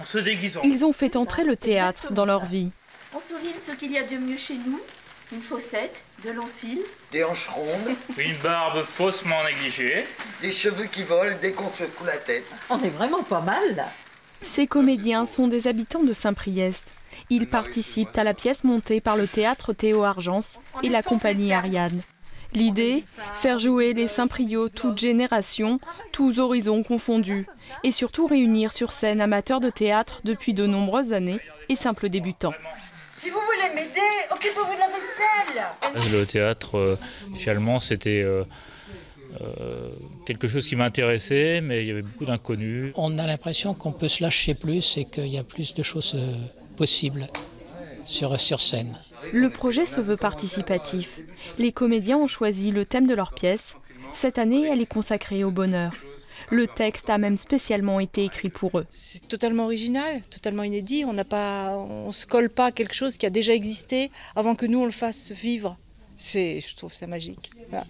On se déguise en... Ils ont fait entrer le théâtre dans leur vie. On souligne ce qu'il y a de mieux chez nous. Une fossette, de longs cils, Des hanches rondes, Une barbe faussement négligée. des cheveux qui volent dès qu'on se secoue la tête. On est vraiment pas mal là. Ces comédiens sont des habitants de Saint-Priest. Ils participent à la pièce montée par le théâtre Théo Argence et la compagnie Ariane. L'idée Faire jouer les Saint-Priot toutes générations, tous horizons confondus, et surtout réunir sur scène amateurs de théâtre depuis de nombreuses années et simples débutants. Si vous voulez m'aider, occupez-vous de la vaisselle. Le théâtre, euh, finalement, c'était euh, euh, quelque chose qui m'intéressait, mais il y avait beaucoup d'inconnus. On a l'impression qu'on peut se lâcher plus et qu'il y a plus de choses euh, possibles sur, sur scène. Le projet se veut participatif. Les comédiens ont choisi le thème de leur pièce. Cette année, elle est consacrée au bonheur. Le texte a même spécialement été écrit pour eux. C'est totalement original, totalement inédit. On n'a pas, on se colle pas à quelque chose qui a déjà existé avant que nous on le fasse vivre. C'est, je trouve ça magique. Voilà.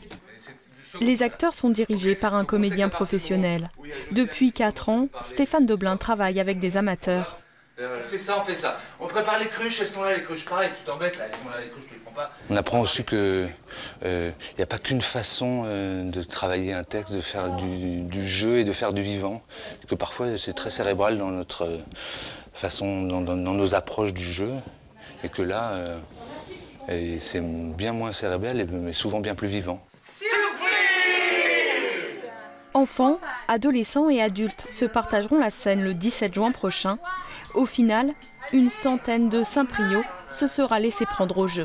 Les acteurs sont dirigés par un comédien professionnel. Depuis 4 ans, Stéphane Doblin travaille avec des amateurs. Euh, fais ça, on fait ça. On prépare les cruches, elles sont là, les cruches. Pareil, tu t'embêtes là, elles sont là, les cruches, tu les prends pas. On apprend aussi que il n'y a pas qu'une façon euh, de travailler un texte, de faire du, du jeu et de faire du vivant. Que parfois c'est très cérébral dans notre euh, façon, dans, dans- dans nos approches du jeu, et que là euh, et c'est bien moins cérébral, et- mais souvent bien plus vivant. Enfants, adolescents et adultes se partageront la scène le 17 juin prochain. Au final, une centaine de Saint-Priot se sera laissé prendre au jeu.